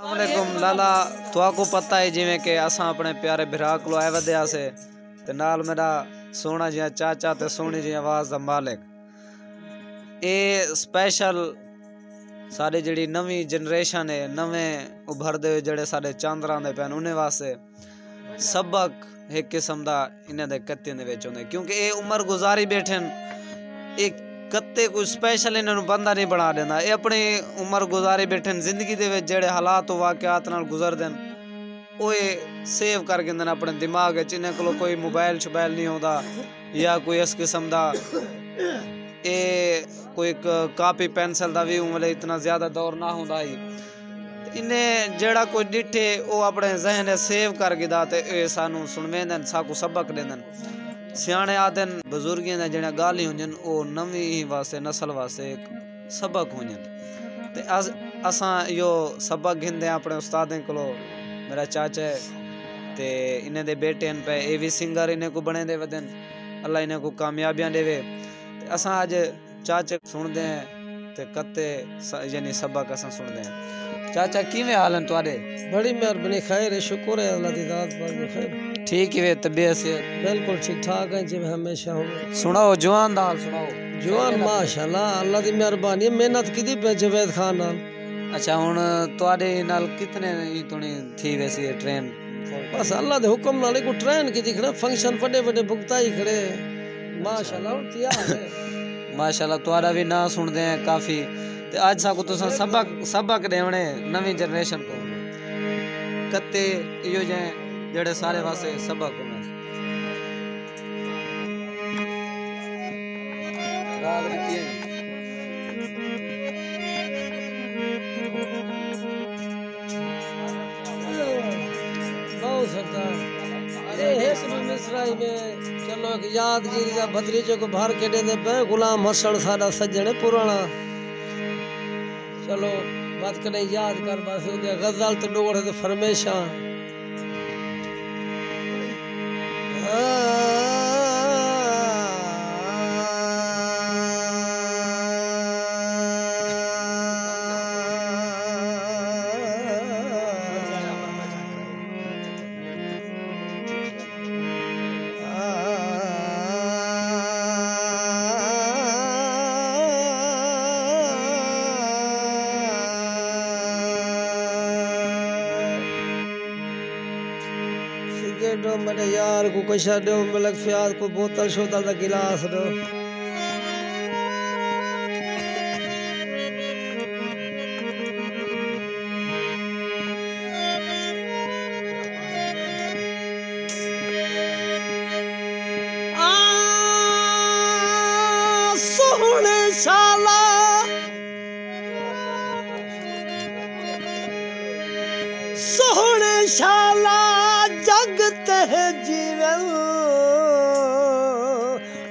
ਅਸਲਾਮੁਅਲੈਕੁਮ ਲਾਲਾ ਤੁਹਾਨੂੰ ਪਤਾ ਹੈ ਜਿਵੇਂ ਕਿ ਅਸਾਂ ਆਪਣੇ ਪਿਆਰੇ ਭਰਾ ਕੋਲ ਆਏ ਵਧਿਆ ਸੇ ਤੇ ਨਾਲ ਮੇਰਾ ਸੋਹਣਾ ਜਿਹਾ ਚਾਚਾ ਤੇ ਸੋਹਣੀ ਜਿਹੀ ਆਵਾਜ਼ ਦਾ ਮਾਲਕ ਇਹ ਸਪੈਸ਼ਲ ਸਾਡੇ ਜਿਹੜੀ ਨਵੀਂ ਜਨਰੇਸ਼ਨ ਹੈ ਨਵੇਂ ਉਭਰਦੇ ਹੋਏ ਜਿਹੜੇ ਸਾਡੇ ਚਾਂਦਰਾਂ ਦੇ ਪੈਣ ਉਹਨੇ ਵਾਸਤੇ ਸਬਕ ਇੱਕ ਕਿਸਮ ਦਾ ਇਹਨਾਂ ਦੇ ਕੱਤਿਆਂ ਦੇ ਵਿੱਚ ਹੁੰਦੇ ਕਿਉਂਕਿ ਇਹ ਉਮਰ ਗੁਜ਼ਾਰੀ ਬੈਠੇ ਨੇ ਇਹ ਕੱਤੇ ਕੋਈ ਸਪੈਸ਼ਲ ਇਹਨਾਂ ਨੂੰ ਬੰਦਾ ਨਹੀਂ ਬਣਾ ਦਿੰਦਾ ਇਹ ਆਪਣੀ ਉਮਰ ਗੁਜ਼ਾਰੀ ਬੈਠੇ ਨੇ ਜ਼ਿੰਦਗੀ ਦੇ ਵਿੱਚ ਜਿਹੜੇ ਹਾਲਾਤ ਵਾਕਿਆਤ ਨਾਲ ਗੁਜ਼ਰਦੇ ਨੇ ਉਹ ਇਹ ਸੇਵ ਕਰ ਦਿੰਦੇ ਨੇ ਆਪਣੇ ਦਿਮਾਗ ਵਿੱਚ ਇਹਨਾਂ ਕੋਲ ਕੋਈ ਮੋਬਾਈਲ ਸ਼ਬੈਲ ਨਹੀਂ ਆਉਂਦਾ ਜਾਂ ਕੋਈ ਇਸ ਕਿਸਮ ਦਾ ਇਹ ਕੋਈ ਕ- ਕਾਪੀ ਪੈਨਸਲ ਦਾ ਵੀ ਉਮਲੇ ਇਤਨਾ ਜ਼ਿਆਦਾ ਦੌਰ ਨਾ ਹੁੰਦਾ ਹੀ ਇਹਨੇ ਜਿਹੜਾ ਕੋਈ ਡਿੱਠੇ ਉਹ ਆਪਣੇ ਜ਼ਹਿਨ ਵਿੱਚ ਸੇਵ ਕਰ ਗਿਦਾ ਤੇ ਇਹ ਸਾਨੂੰ ਸੁਣਵੇਂਦੇ ਨੇ ਸਾਕੂ ਸਬਕ ਦਿੰਦੇ ਨੇ सियाने आते हैं बुज़ुर्ग गाल नवी वास्ते, नस्ल वास्ते सबक हो अस यो सबक गिंदे अपने उस्ताद को मेरा चाचा है इन दे बेटे पे ए भी सिंगर इन को बने दे वदन अल्लाह इन को कामयाबियाँ देवे। ते अस आज चाचा सुन दे ते कत्ते यानी सबक अस सुन दे चाचा कि हाल है तुम्हारे बड़ी मेहरबानी, खैर, शुक्र है अल्लाह की जात पर खैर। ठीक है तबीयत से बिल्कुल ठीक ठाक है जिम्मे हमेशा हो सुनाओ जवान दाल सुनाओ। जवान माशाल्लाह अल्लाह दी मेहरबानी मेहनत की पे जवेद खान नाल। अच्छा हुन ਤੁਹਾਡੇ नाल कितने ਇਤਨੇ थी वैसे ट्रेन? बस अल्लाह दे हुक्म नाल को ट्रेन की दिख रहा फ़ंक्शन बड़े बड़े भुगताई खड़े। माशाल्लाह तैयार है। माशाल्लाह तुम्हारा भी ना सुनदे हैं काफ़ी। ते आज सा को तो सबक सबक देवणे नवी जनरेशन को। कते यो जे ਜਿਹੜੇ ਸਾਰੇ ਵਾਸਤੇ ਸਬਕ ਹੋਣੇ ਰਾਗ ਦਿੱਤੀ ਹੈ बहुत सरदार अरे हेसरी मिसराई में चलो एक यादगिरी का भतरीजे को बाहर के दे पे गुलाम हसन साडा सज्जन है पुराना चलो बात करें याद कर बस उनके गजल तो डोड़ है तो फरमेशा सिगरेटो मेरे यार को कशा दो मलक फ्याद को बोतल शोतल का गिलास दो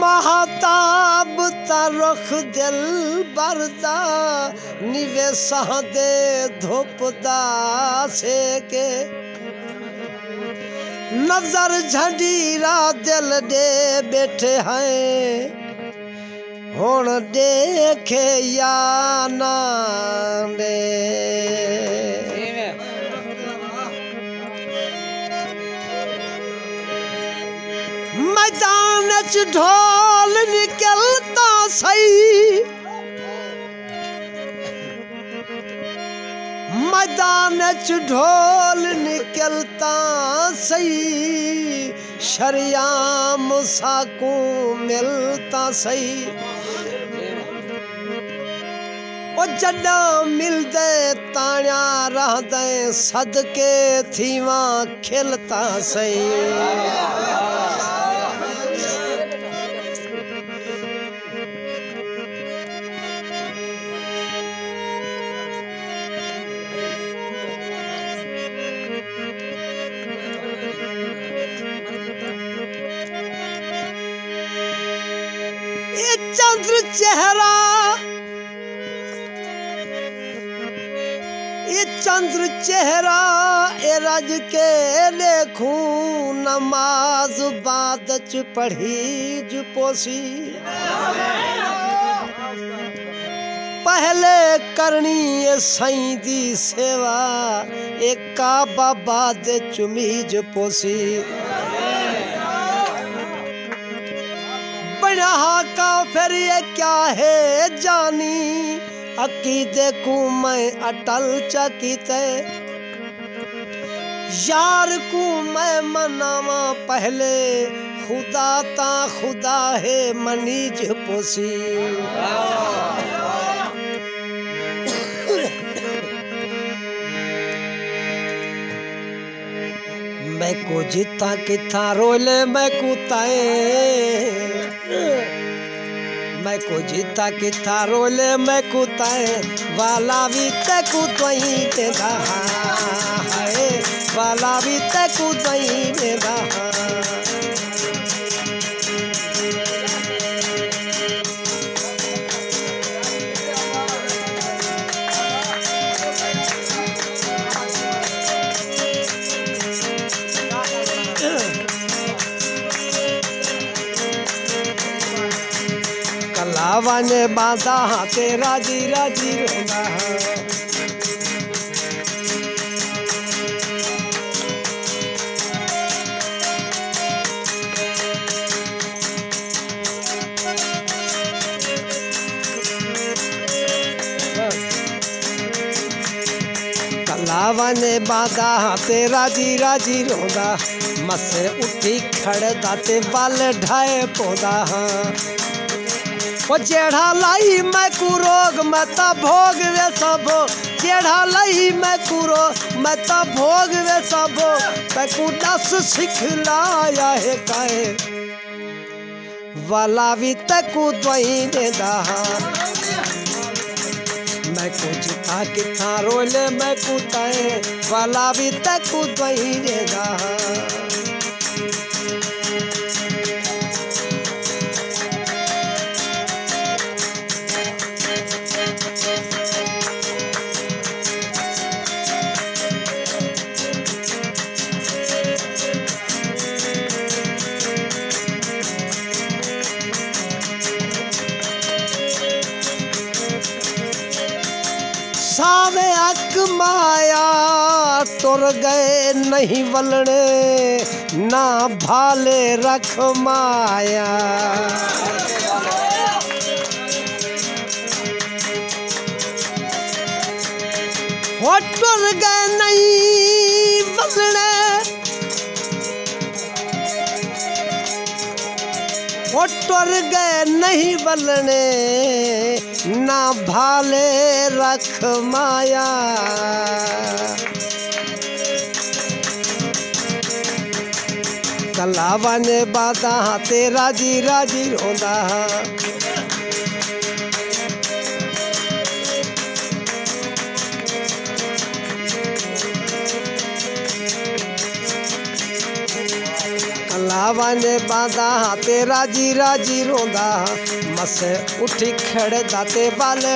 महताब ता रख दिल बरदा निवे दे धुपदा सेके नजर झंडीरा दिल दे बैठे हैं ਹੁਣ ਦੇਖੇ या ना मैदान च ढोल निकलता सही। मैदान च ढोल निकलता सही। शरियाम साकू मिलता सही। ओ जॾा मिलदे ताणिया रहंदे सदके थीवा खिलता सही। चंद्र चेहरा। ये चंद्र चेहरा, ए रज के देखूँ नमाज़ बाद च पढ़ी जो पहले करनी ये साईं दी सेवा एका बाबा दे चुमीज पोसी। बड़ा का फिर ये क्या है जानी? अकीदे देखू मैं अटल चकित। यार को मैं मनावा पहले। खुदा ता खुदा है मनीज पोसी। मैं को जीता किथा रोले मैं कुताए। मैं को जीता किथा रोले मैं कुताए। वाला भी ते कुतई ते रहा है। वाला भी ते कुतई ते रहा कलावा ने बांधा हाथे राज़ी राज़ी रोना कलावा ने बांधा हाथे राज़ी रोंदा मसे उठी खड़ दाते बाल ढाए पौधा हाँ। ओ जेड़ा लाई मैं कुरोग, मैं ता भोग वे सबो। जेड़ा लाई मैं कुरो मैं ता भोग वे सबो। मैं कु दस सिखलाया है काए वाला भी तकु द्वई दे दहा मैं कुछ था कि था रोले मैं कुताए वाला भी तकु द्वई दे दहा माया तुर गए नहीं वलने ना भाले रख माया। हो टुर गए नहीं वलने वो टुर गए नहीं बलने ना भाले रख माया। कलावा ने बादा तेरा राज़ी राज़ी रोंदा। कलावा ने बांधा हाथे राज़ी राज़ी रोंदा। मस उठी खड़ दाते वाले